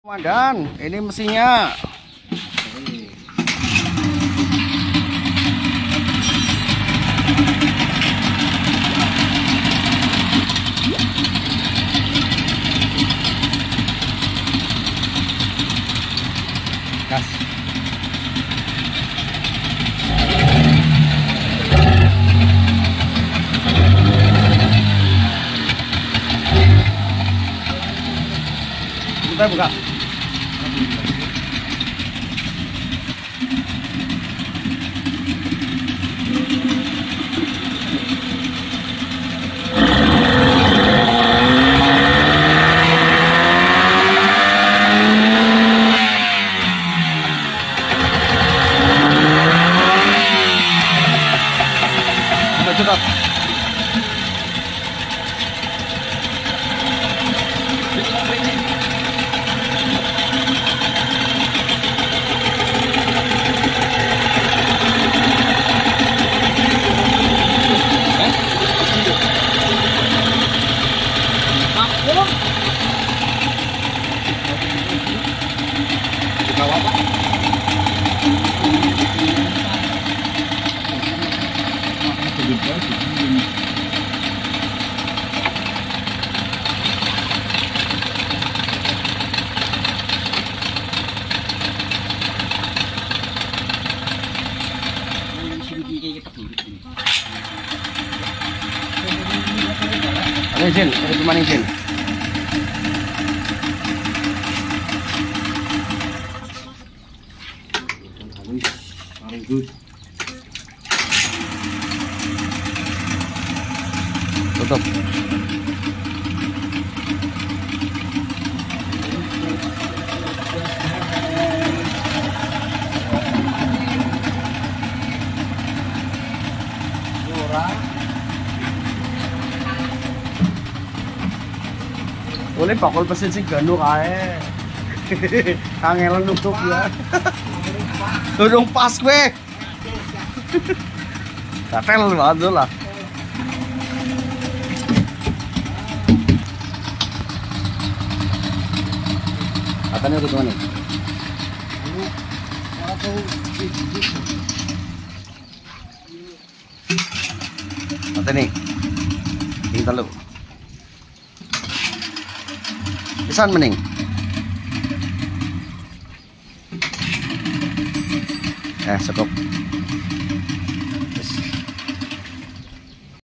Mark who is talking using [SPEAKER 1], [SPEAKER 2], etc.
[SPEAKER 1] Komandan, ini mesinnya. Gas. Kita buka. Ada izin, ada cuma izin. Tutup. Boleh bakul pesen sing ganu kae. Kangelan nutup ya. Durung pas kowe. Katel banget lah. Katanya udah gimana? Kata nih. Tinggal lu. Pisan mending. Eh, cukup.